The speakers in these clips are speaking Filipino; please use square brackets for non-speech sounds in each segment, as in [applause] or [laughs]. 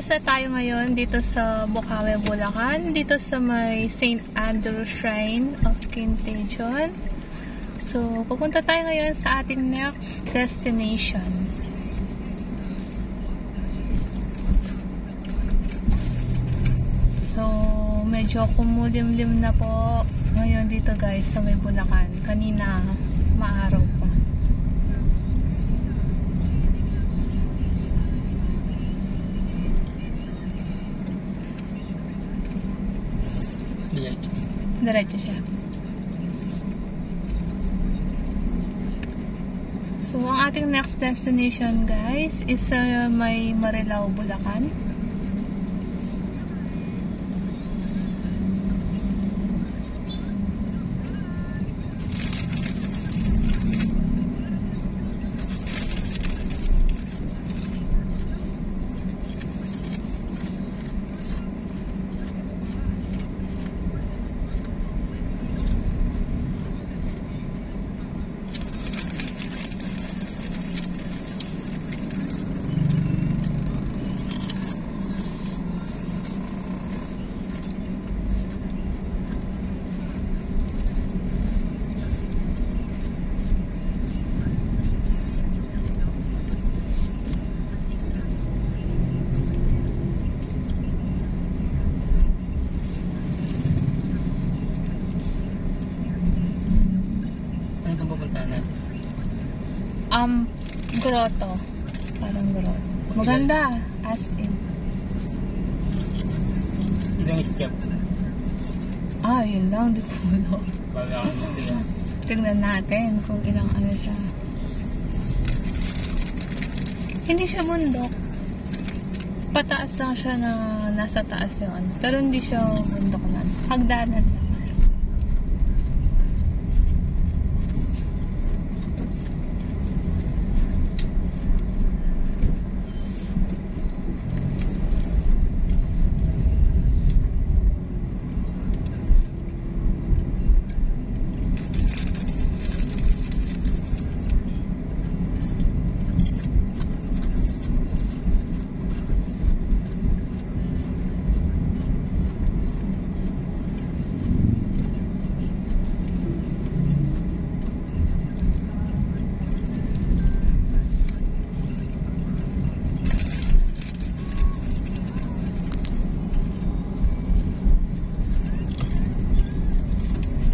Mag-practice na tayo ngayon dito sa Bukawe, Bulacan. Dito sa may St. Andrew Shrine of Contagion. So, pupunta tayo ngayon sa ating next destination. So, medyo kumulimlim na po ngayon dito guys sa may Bulacan. Kanina, maaraw pa. Diretso. Siya. So, ang ating next destination, guys, is sa may Marilao, Bulacan. Ano itong pupuntahan natin? Um, grotto. Parang grotto. Maganda. As in. Ilang step? Ah, yun lang. Di ko [laughs] mag-iya. Tignan natin kung ilang ano siya. Hindi siya bundok. Pataas lang siya na nasa taas ano. Pero hindi siya bundok na. Hagdanan lang.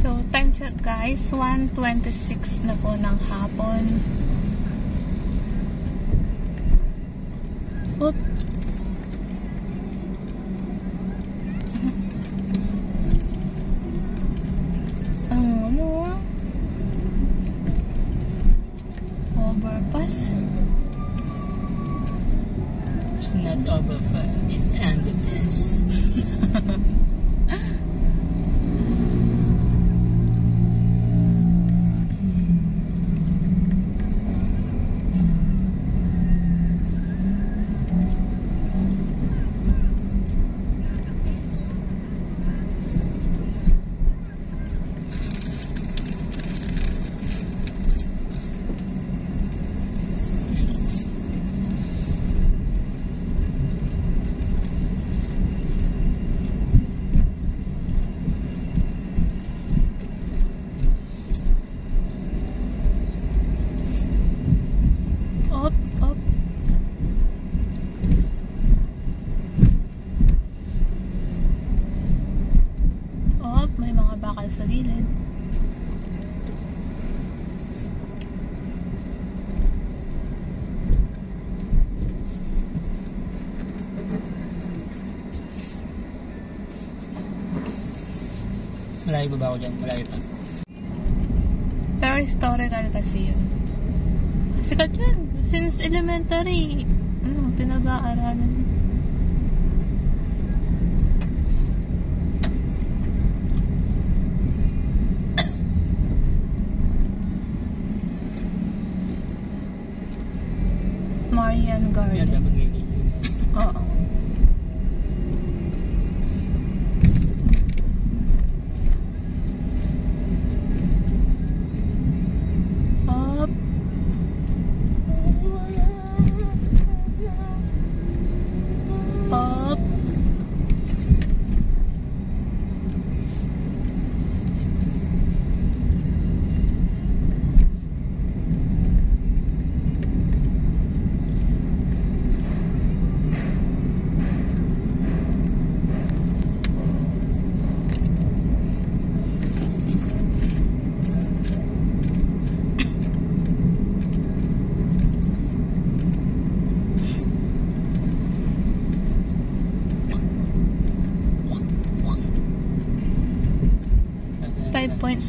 So, time check guys. 1.26 na po ng hapon. Malayo ba ba ako dyan? Malayo pa. Pero historical kasi yun. Sikat yun. Since elementary, ano, pinag-aaralan. [coughs] Marian Yan, Garden. dapat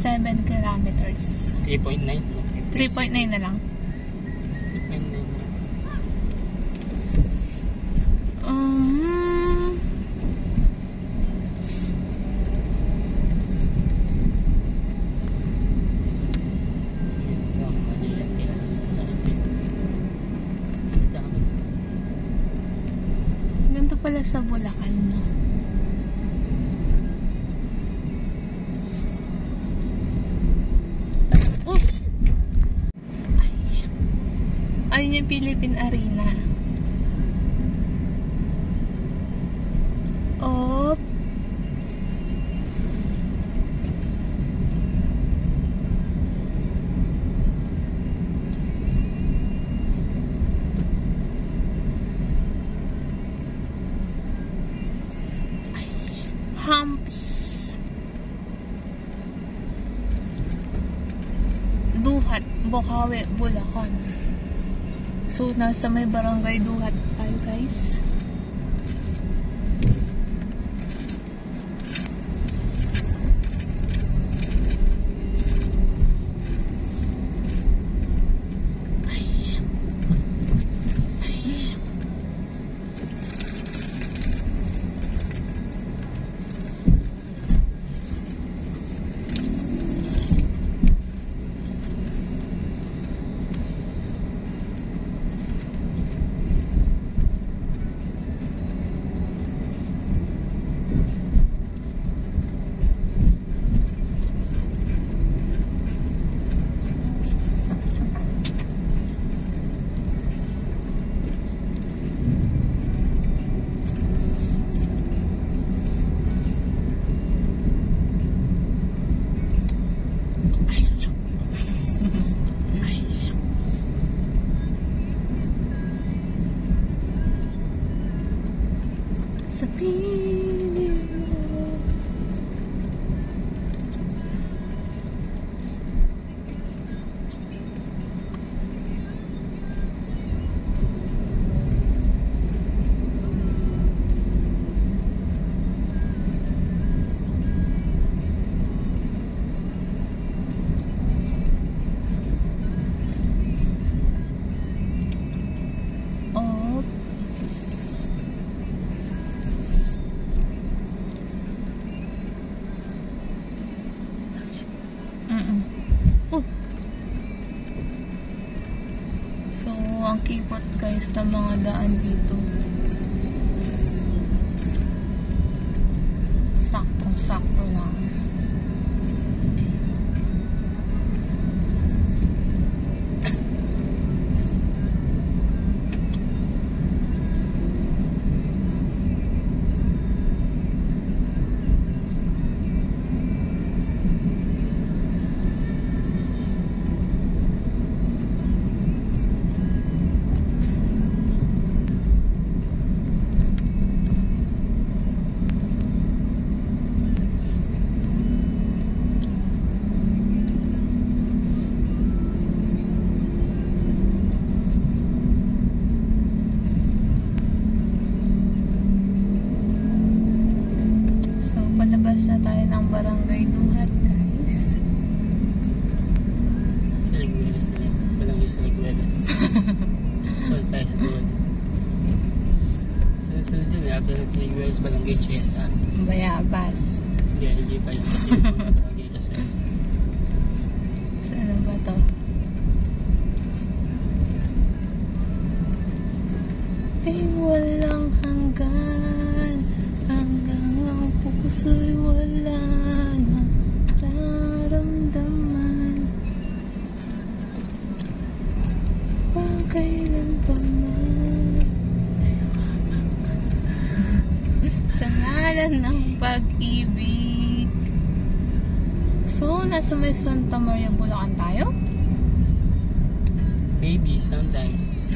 7 kilometers. 3.9? 3.9 na lang. Bulacan. So, nasa may barangay Duhat tayo, guys. pangalan ng pag-ibig. So, nasa may Santa Maria, Bulacan tayo? Maybe, sometimes.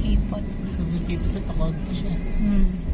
Kipot. Sabi ng pakawag pa siya. Hmm.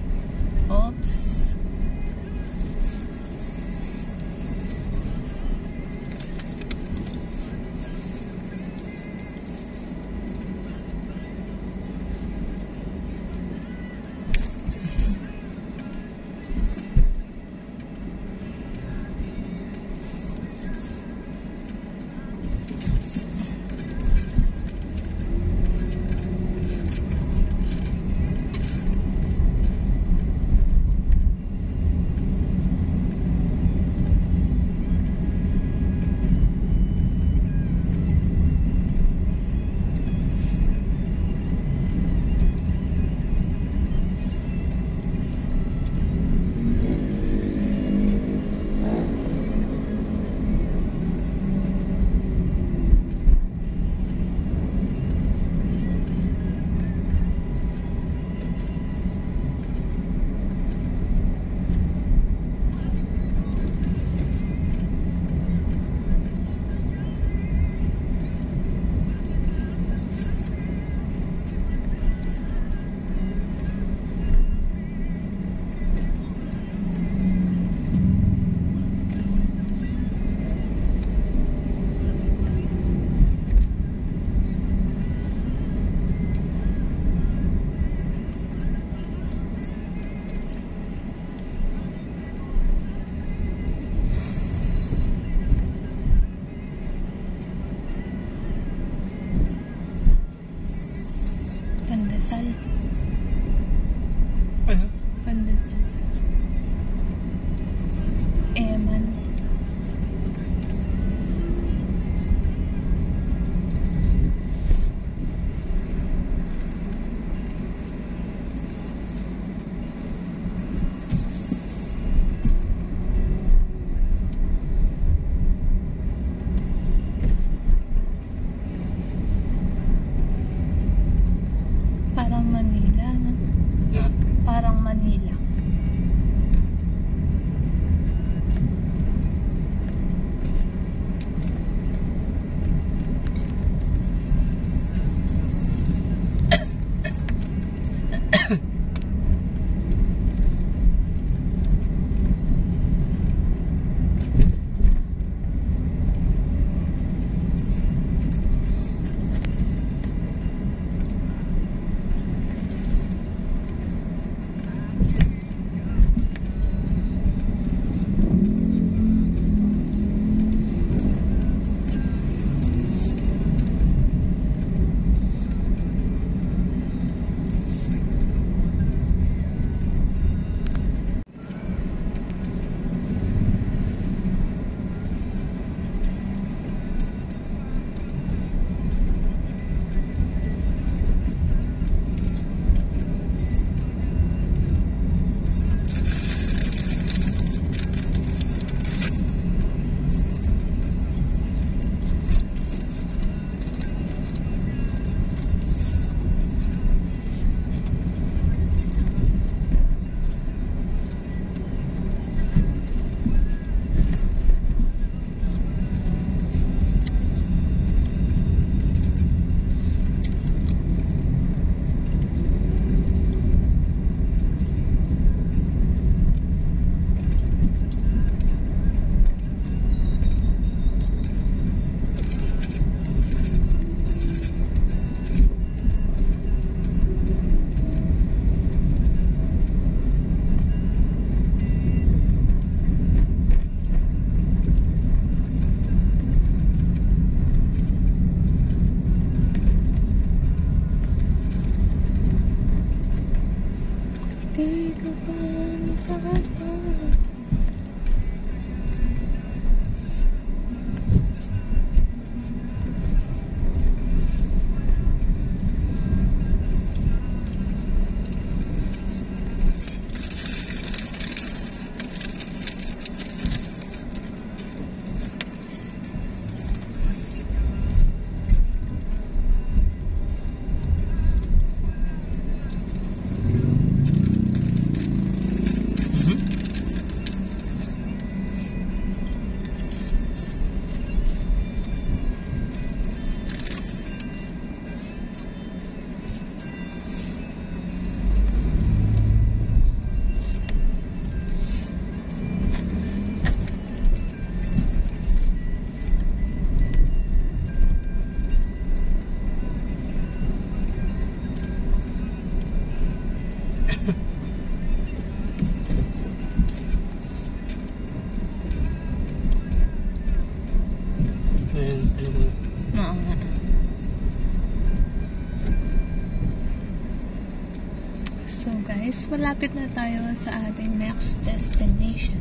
Malapit na tayo sa ating next destination.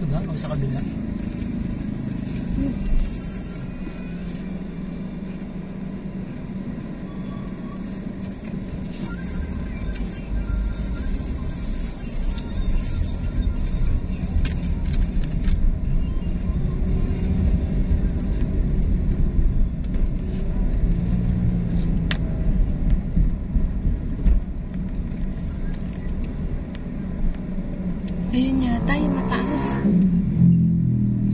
Ito ba? O sa kabila? Ayun yata, yung mataas.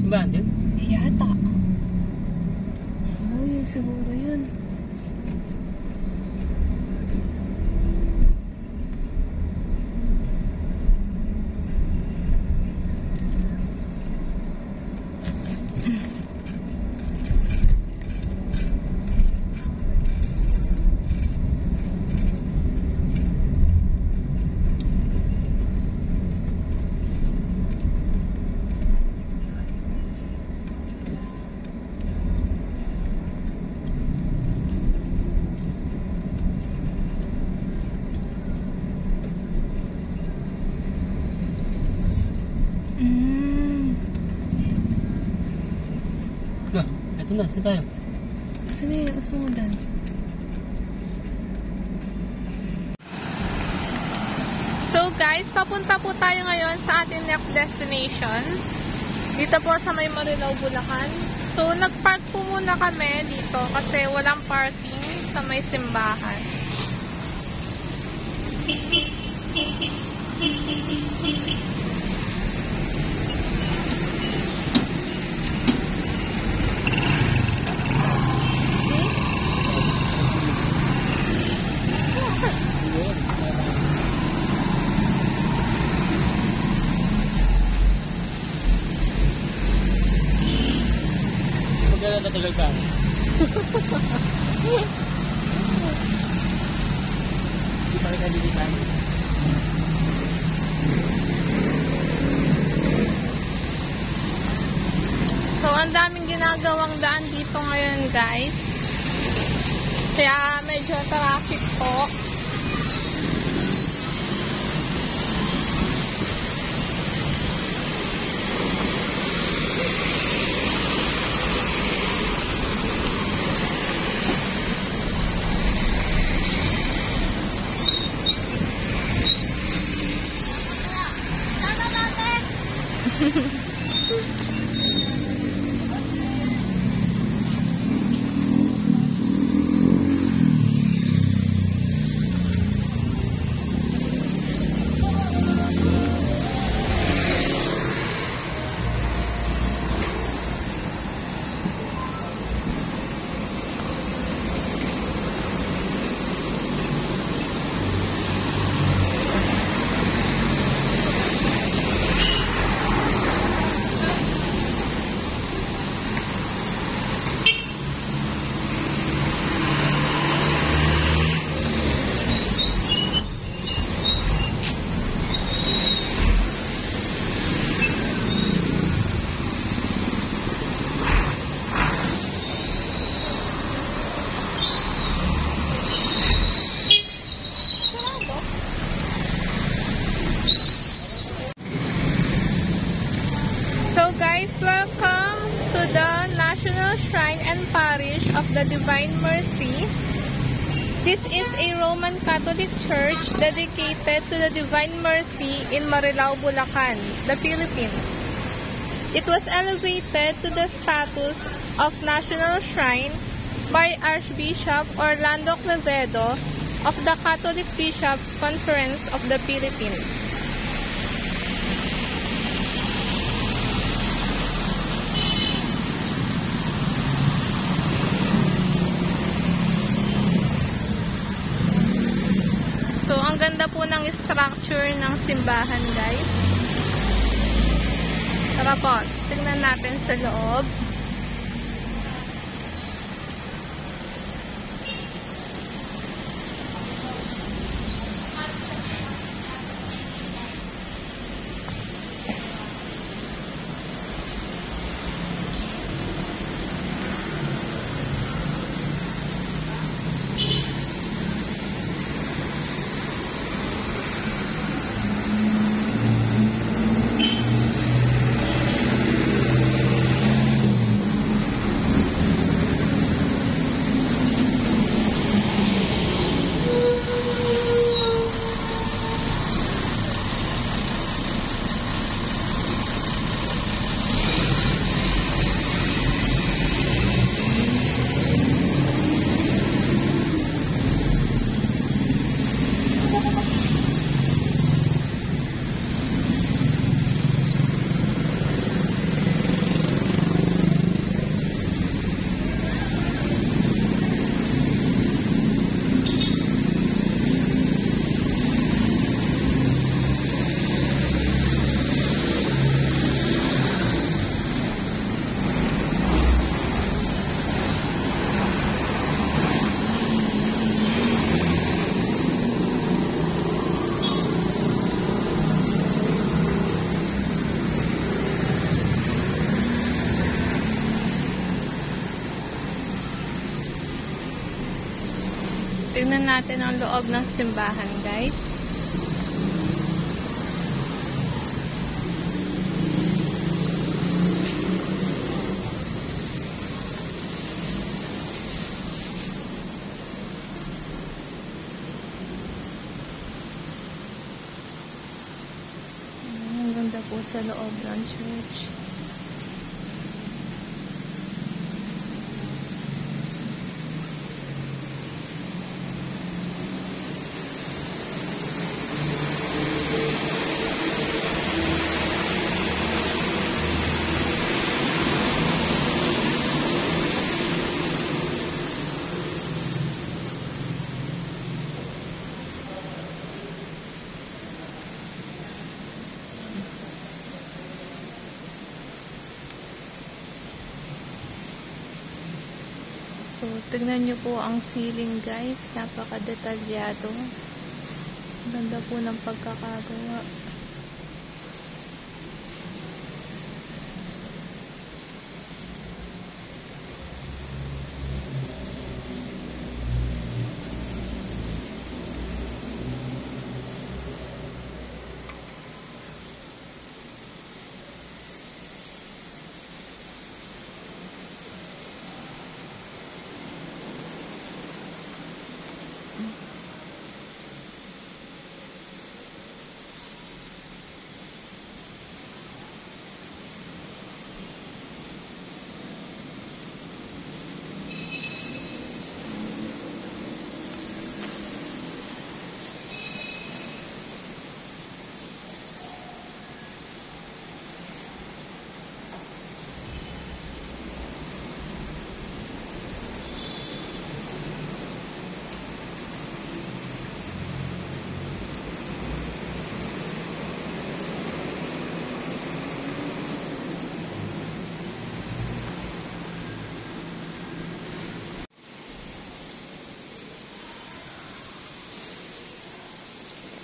Simbahan din? Yata. Oo, yun siguro yun. Mm. Ba, ito na. Saan tayo? Yung usundan? So guys, papunta po tayo ngayon sa ating next destination. Dito po sa may Marilao, Bulacan. So nagpark po muna kami dito kasi walang parking sa may simbahan. Magkala Hindi pa kita lilitan. So, ang daming ginagawang daan dito ngayon, guys. Kaya medyo traffic po. Catholic Church dedicated to the Divine Mercy in Marilao, Bulacan, the Philippines. It was elevated to the status of National Shrine by Archbishop Orlando Quevedo of the Catholic Bishops' Conference of the Philippines. Ganda po ng structure ng simbahan, guys. Tara po, tingnan natin sa loob. Tingnan natin ang loob ng simbahan, guys. Ang ganda po sa loob ng church. So, tignan nyo po ang ceiling guys. Napaka-detalyado. Ganda po ng pagkakagawa.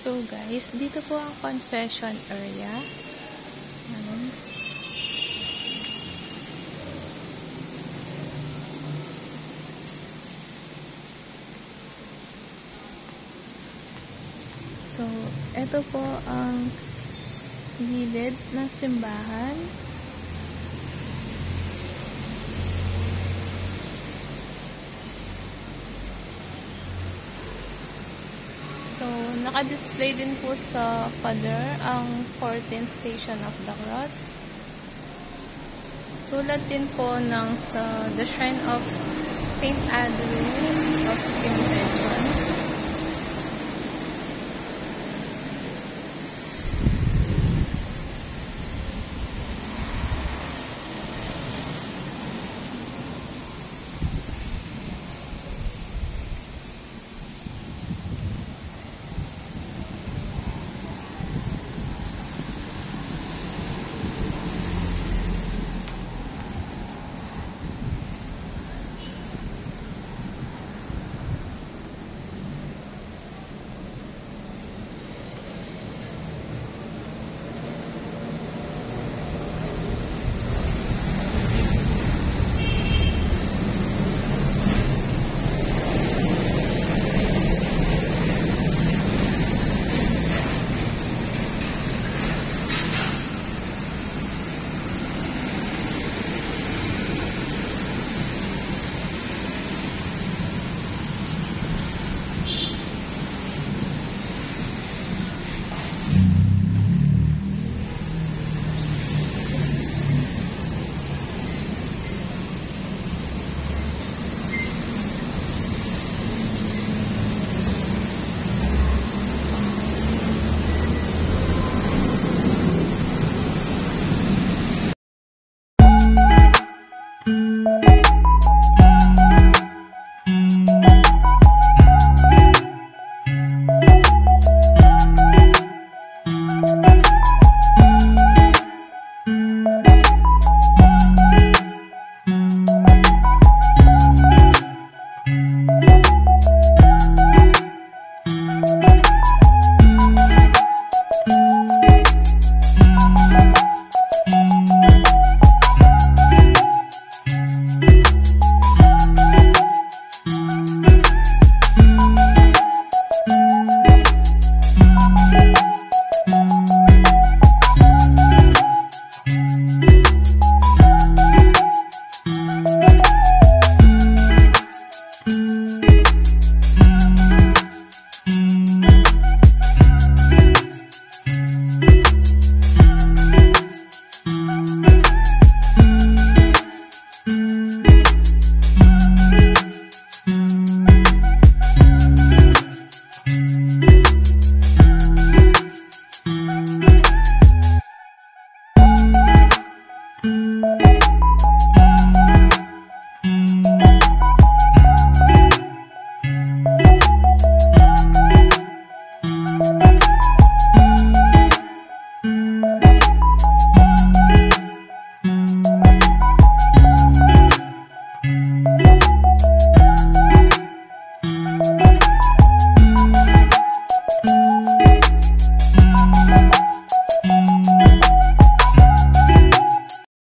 So guys, dito po ang confession area. Ayan. So, ito po ang gilid ng simbahan. So, naka-display din po sa pader ang 14th Station of the Cross. Tulad din po ng sa The Shrine of St. Andrew of Quintejo.